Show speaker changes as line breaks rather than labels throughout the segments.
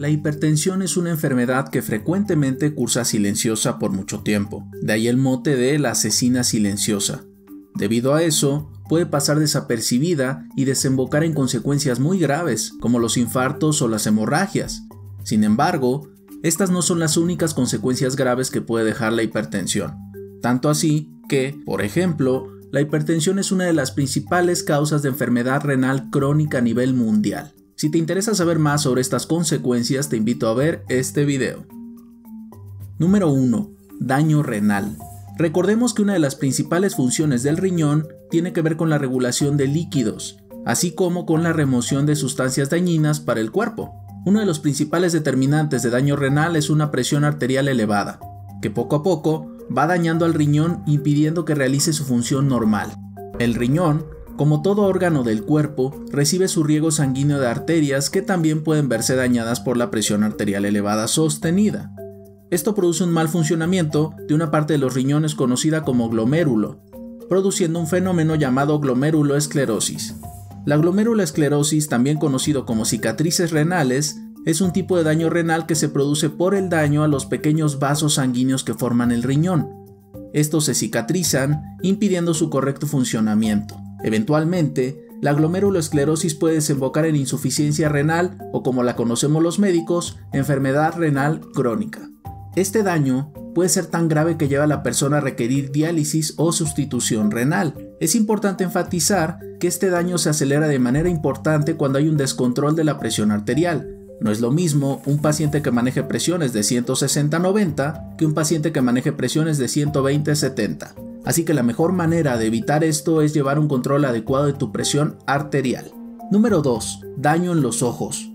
La hipertensión es una enfermedad que frecuentemente cursa silenciosa por mucho tiempo, de ahí el mote de la asesina silenciosa. Debido a eso, puede pasar desapercibida y desembocar en consecuencias muy graves, como los infartos o las hemorragias. Sin embargo, estas no son las únicas consecuencias graves que puede dejar la hipertensión. Tanto así que, por ejemplo, la hipertensión es una de las principales causas de enfermedad renal crónica a nivel mundial. Si te interesa saber más sobre estas consecuencias, te invito a ver este video. Número 1. Daño renal. Recordemos que una de las principales funciones del riñón tiene que ver con la regulación de líquidos, así como con la remoción de sustancias dañinas para el cuerpo. Uno de los principales determinantes de daño renal es una presión arterial elevada, que poco a poco va dañando al riñón impidiendo que realice su función normal. El riñón como todo órgano del cuerpo, recibe su riego sanguíneo de arterias que también pueden verse dañadas por la presión arterial elevada sostenida. Esto produce un mal funcionamiento de una parte de los riñones conocida como glomérulo, produciendo un fenómeno llamado gloméruloesclerosis. La gloméruloesclerosis, también conocido como cicatrices renales, es un tipo de daño renal que se produce por el daño a los pequeños vasos sanguíneos que forman el riñón. Estos se cicatrizan, impidiendo su correcto funcionamiento. Eventualmente, la glomeruloesclerosis puede desembocar en insuficiencia renal o como la conocemos los médicos, enfermedad renal crónica. Este daño puede ser tan grave que lleva a la persona a requerir diálisis o sustitución renal. Es importante enfatizar que este daño se acelera de manera importante cuando hay un descontrol de la presión arterial. No es lo mismo un paciente que maneje presiones de 160-90 que un paciente que maneje presiones de 120-70. Así que la mejor manera de evitar esto es llevar un control adecuado de tu presión arterial. Número 2. Daño en los ojos.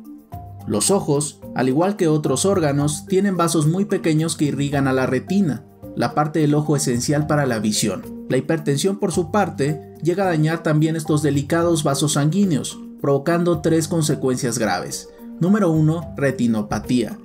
Los ojos, al igual que otros órganos, tienen vasos muy pequeños que irrigan a la retina, la parte del ojo esencial para la visión. La hipertensión, por su parte, llega a dañar también estos delicados vasos sanguíneos, provocando tres consecuencias graves. Número 1. Retinopatía.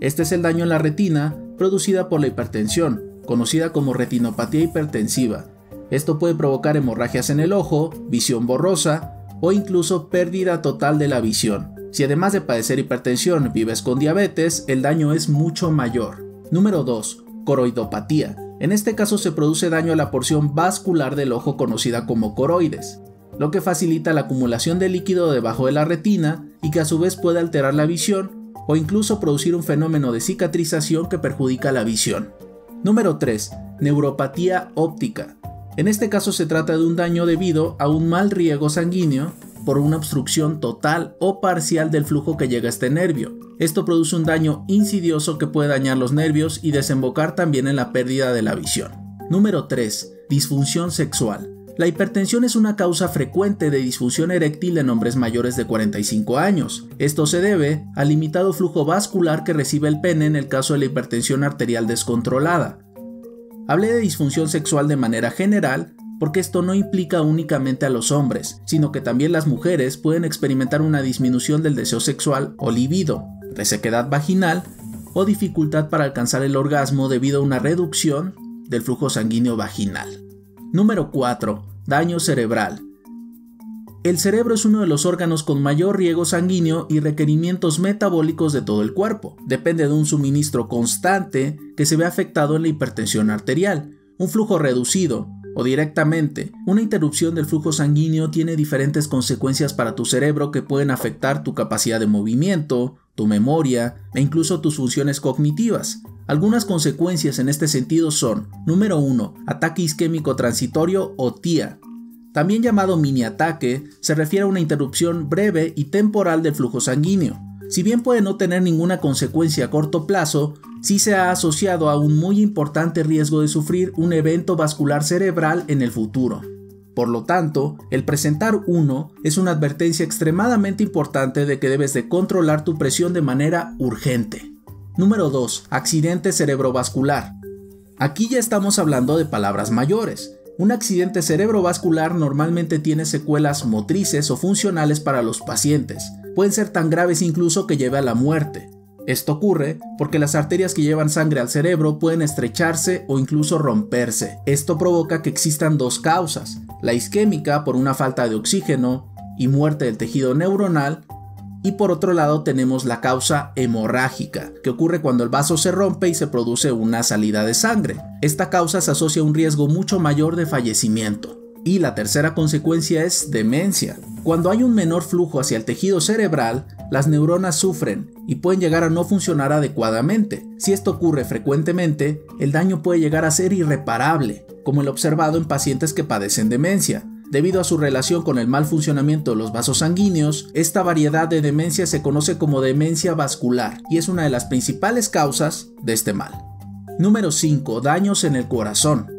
Este es el daño en la retina producida por la hipertensión, conocida como retinopatía hipertensiva. Esto puede provocar hemorragias en el ojo, visión borrosa o incluso pérdida total de la visión. Si además de padecer hipertensión vives con diabetes, el daño es mucho mayor. Número 2. Coroidopatía. En este caso se produce daño a la porción vascular del ojo conocida como coroides, lo que facilita la acumulación de líquido debajo de la retina y que a su vez puede alterar la visión o incluso producir un fenómeno de cicatrización que perjudica la visión. Número 3. Neuropatía óptica. En este caso se trata de un daño debido a un mal riego sanguíneo por una obstrucción total o parcial del flujo que llega a este nervio. Esto produce un daño insidioso que puede dañar los nervios y desembocar también en la pérdida de la visión. Número 3. Disfunción sexual. La hipertensión es una causa frecuente de disfunción eréctil en hombres mayores de 45 años. Esto se debe al limitado flujo vascular que recibe el pene en el caso de la hipertensión arterial descontrolada. Hablé de disfunción sexual de manera general porque esto no implica únicamente a los hombres, sino que también las mujeres pueden experimentar una disminución del deseo sexual o libido, resequedad vaginal o dificultad para alcanzar el orgasmo debido a una reducción del flujo sanguíneo vaginal. Número 4. Daño cerebral. El cerebro es uno de los órganos con mayor riego sanguíneo y requerimientos metabólicos de todo el cuerpo. Depende de un suministro constante que se ve afectado en la hipertensión arterial. Un flujo reducido o directamente, una interrupción del flujo sanguíneo tiene diferentes consecuencias para tu cerebro que pueden afectar tu capacidad de movimiento, tu memoria e incluso tus funciones cognitivas. Algunas consecuencias en este sentido son, número 1, ataque isquémico transitorio o TIA. También llamado mini ataque, se refiere a una interrupción breve y temporal del flujo sanguíneo. Si bien puede no tener ninguna consecuencia a corto plazo, sí se ha asociado a un muy importante riesgo de sufrir un evento vascular cerebral en el futuro. Por lo tanto, el presentar uno es una advertencia extremadamente importante de que debes de controlar tu presión de manera urgente. Número 2. Accidente cerebrovascular. Aquí ya estamos hablando de palabras mayores. Un accidente cerebrovascular normalmente tiene secuelas motrices o funcionales para los pacientes. Pueden ser tan graves incluso que lleve a la muerte. Esto ocurre porque las arterias que llevan sangre al cerebro pueden estrecharse o incluso romperse. Esto provoca que existan dos causas, la isquémica por una falta de oxígeno y muerte del tejido neuronal, Y por otro lado tenemos la causa hemorrágica, que ocurre cuando el vaso se rompe y se produce una salida de sangre. Esta causa se asocia a un riesgo mucho mayor de fallecimiento. Y la tercera consecuencia es demencia. Cuando hay un menor flujo hacia el tejido cerebral, las neuronas sufren y pueden llegar a no funcionar adecuadamente. Si esto ocurre frecuentemente, el daño puede llegar a ser irreparable, como el observado en pacientes que padecen demencia. Debido a su relación con el mal funcionamiento de los vasos sanguíneos, esta variedad de demencia se conoce como demencia vascular y es una de las principales causas de este mal. Número 5. Daños en el corazón.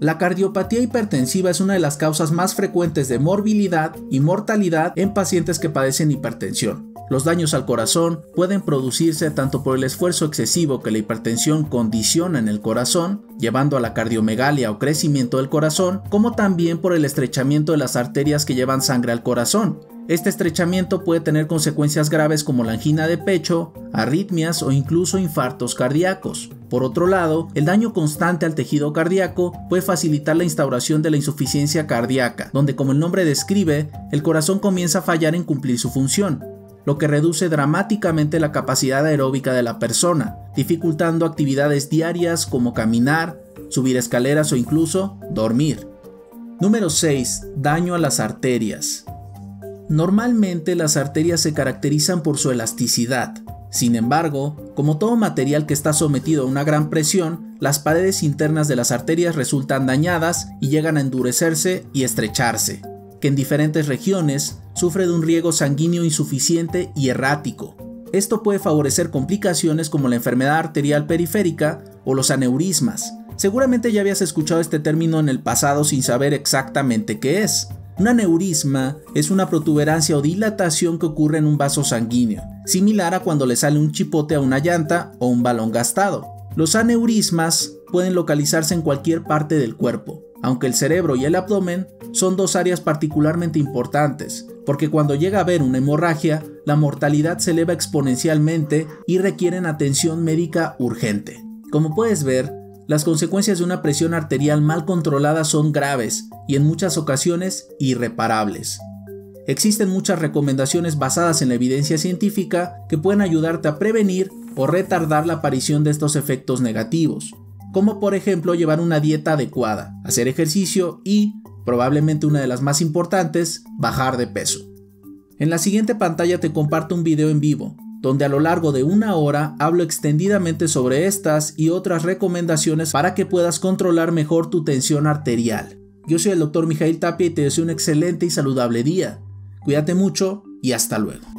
La cardiopatía hipertensiva es una de las causas más frecuentes de morbilidad y mortalidad en pacientes que padecen hipertensión. Los daños al corazón pueden producirse tanto por el esfuerzo excesivo que la hipertensión condiciona en el corazón, llevando a la cardiomegalia o crecimiento del corazón, como también por el estrechamiento de las arterias que llevan sangre al corazón, este estrechamiento puede tener consecuencias graves como la angina de pecho, arritmias o incluso infartos cardíacos. Por otro lado, el daño constante al tejido cardíaco puede facilitar la instauración de la insuficiencia cardíaca, donde como el nombre describe, el corazón comienza a fallar en cumplir su función, lo que reduce dramáticamente la capacidad aeróbica de la persona, dificultando actividades diarias como caminar, subir escaleras o incluso dormir. Número 6. Daño a las arterias. Normalmente las arterias se caracterizan por su elasticidad. Sin embargo, como todo material que está sometido a una gran presión, las paredes internas de las arterias resultan dañadas y llegan a endurecerse y estrecharse, que en diferentes regiones sufre de un riego sanguíneo insuficiente y errático. Esto puede favorecer complicaciones como la enfermedad arterial periférica o los aneurismas. Seguramente ya habías escuchado este término en el pasado sin saber exactamente qué es. Un aneurisma es una protuberancia o dilatación que ocurre en un vaso sanguíneo, similar a cuando le sale un chipote a una llanta o un balón gastado. Los aneurismas pueden localizarse en cualquier parte del cuerpo, aunque el cerebro y el abdomen son dos áreas particularmente importantes, porque cuando llega a haber una hemorragia, la mortalidad se eleva exponencialmente y requieren atención médica urgente. Como puedes ver, las consecuencias de una presión arterial mal controlada son graves y en muchas ocasiones irreparables. Existen muchas recomendaciones basadas en la evidencia científica que pueden ayudarte a prevenir o retardar la aparición de estos efectos negativos, como por ejemplo llevar una dieta adecuada, hacer ejercicio y, probablemente una de las más importantes, bajar de peso. En la siguiente pantalla te comparto un video en vivo donde a lo largo de una hora hablo extendidamente sobre estas y otras recomendaciones para que puedas controlar mejor tu tensión arterial. Yo soy el Dr. Mijail Tapia y te deseo un excelente y saludable día. Cuídate mucho y hasta luego.